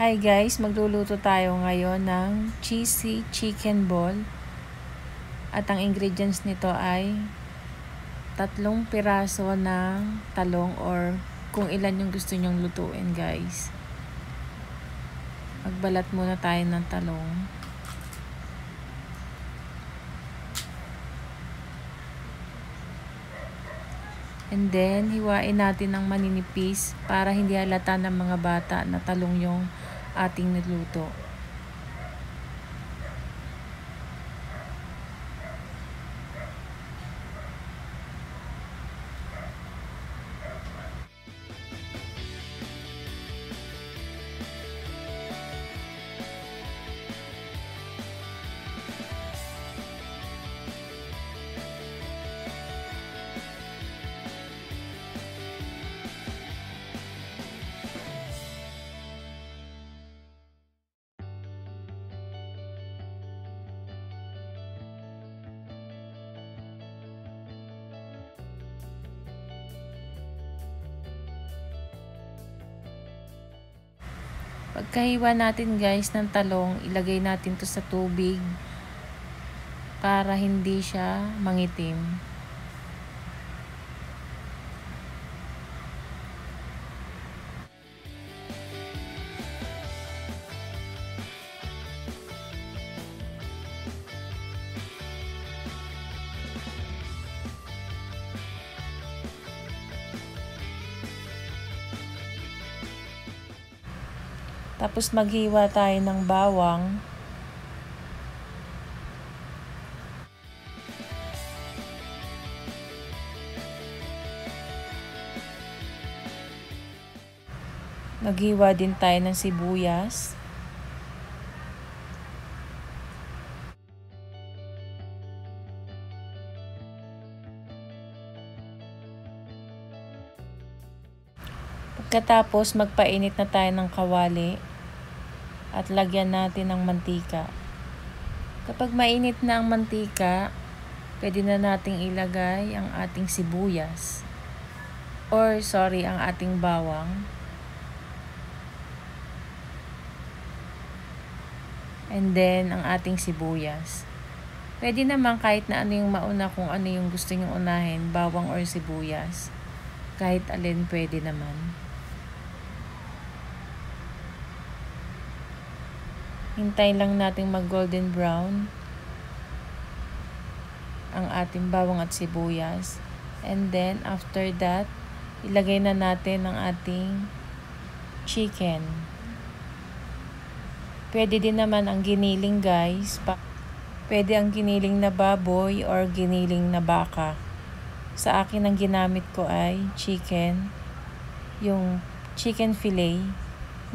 Hi guys, magluluto tayo ngayon ng cheesy chicken ball. At ang ingredients nito ay tatlong piraso ng talong or kung ilan yung gusto nyong lutuin guys. Magbalat muna tayo ng talong. And then, hiwain natin ng maninipis para hindi halata ng mga bata na talong yung ating niluto. Pagkahiwa natin guys ng talong, ilagay natin to sa tubig para hindi siya mangitim. Tapos maghiwa tayo ng bawang. Maghiwa din tayo ng sibuyas. Pagkatapos magpainit na tayo ng kawali at lagyan natin ng mantika. Kapag mainit na ang mantika, pwede na nating ilagay ang ating sibuyas or sorry, ang ating bawang. And then, ang ating sibuyas. Pwede naman kahit na ano yung mauna kung ano yung gusto nyo unahin, bawang or sibuyas. Kahit alin pwede naman. Hintayin lang natin mag golden brown ang ating bawang at sibuyas. And then, after that, ilagay na natin ang ating chicken. Pwede din naman ang giniling guys. Pwede ang giniling na baboy or giniling na baka. Sa akin ang ginamit ko ay chicken. Yung chicken fillet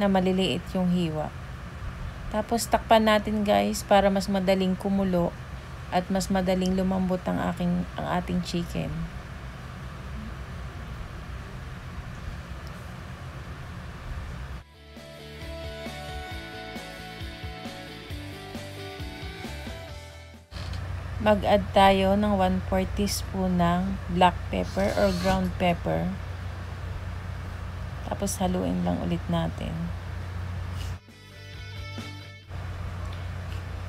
na maliliit yung hiwa. Tapos takpan natin guys para mas madaling kumulo at mas madaling lumambot ang aking ang ating chicken. Mag-add tayo ng 1/4 teaspoon ng black pepper or ground pepper. Tapos haluin lang ulit natin.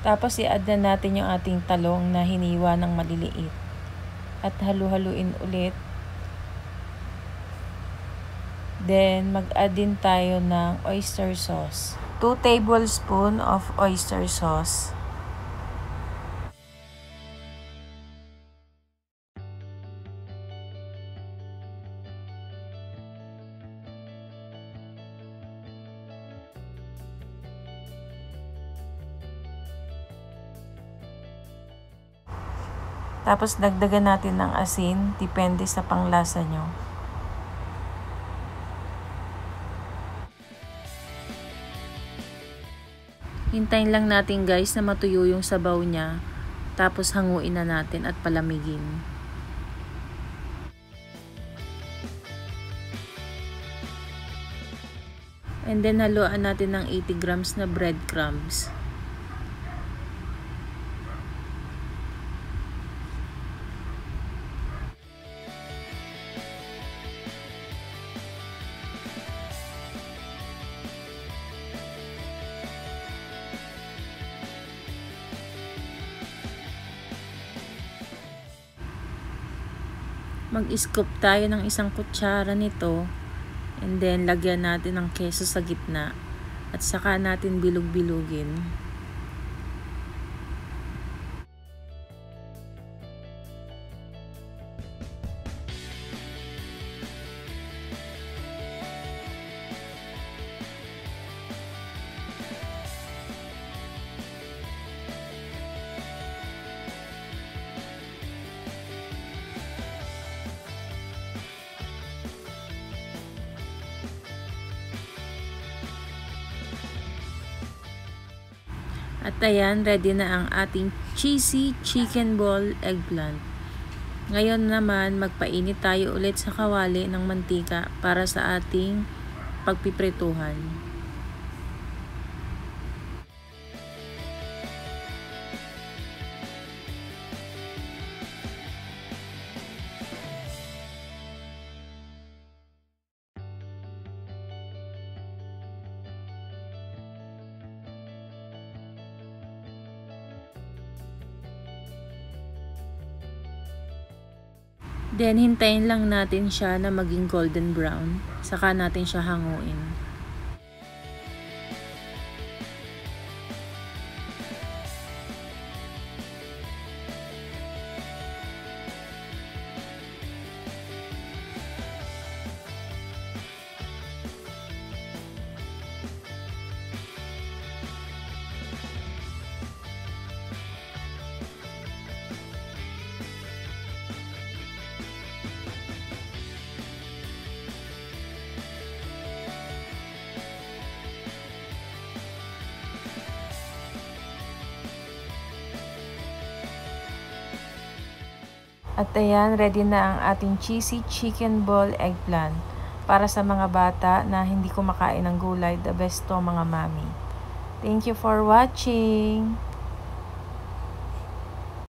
Tapos i-add na natin yung ating talong na hiniwa ng maliliit. At halu-haluin ulit. Then mag-add din tayo ng oyster sauce. 2 tablespoon of oyster sauce. Tapos dagdagan natin ng asin, depende sa panglasa nyo. Hintayin lang natin guys na matuyo yung sabaw niya. Tapos hanguin na natin at palamigin. And then haluan natin ng 80 grams na breadcrumbs. Mag-scoop tayo ng isang kutsara nito and then lagyan natin ng keso sa gitna at saka natin bilog-bilugin. At ayan, ready na ang ating cheesy chicken ball eggplant. Ngayon naman, magpainit tayo ulit sa kawali ng mantika para sa ating pagpiprituhan. Then, hintayin lang natin siya na maging golden brown. Saka natin siya hanguin. At ayan, ready na ang ating cheesy chicken ball eggplant. Para sa mga bata na hindi kumakain ng gulay, the best to mga mami. Thank you for watching!